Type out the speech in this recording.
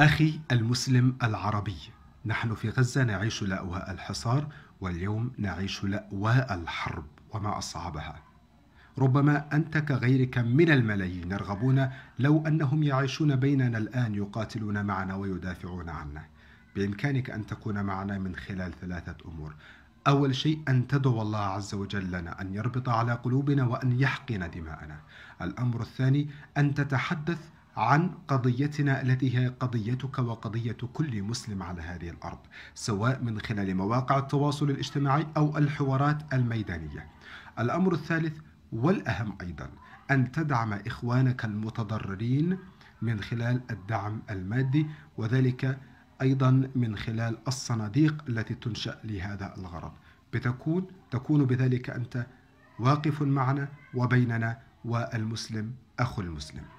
أخي المسلم العربي نحن في غزة نعيش لأواء الحصار واليوم نعيش لأواء الحرب وما أصعبها. ربما أنت كغيرك من الملايين يرغبون لو أنهم يعيشون بيننا الآن يقاتلون معنا ويدافعون عنا. بإمكانك أن تكون معنا من خلال ثلاثة أمور. أول شيء أن تدعو الله عز وجل لنا أن يربط على قلوبنا وأن يحقن دماءنا. الأمر الثاني أن تتحدث عن قضيتنا التي هي قضيتك وقضية كل مسلم على هذه الأرض سواء من خلال مواقع التواصل الاجتماعي أو الحوارات الميدانية. الأمر الثالث والأهم أيضا أن تدعم إخوانك المتضررين من خلال الدعم المادي وذلك أيضا من خلال الصناديق التي تنشأ لهذا الغرض. بتكون تكون بذلك أنت واقف معنا وبيننا والمسلم أخو المسلم.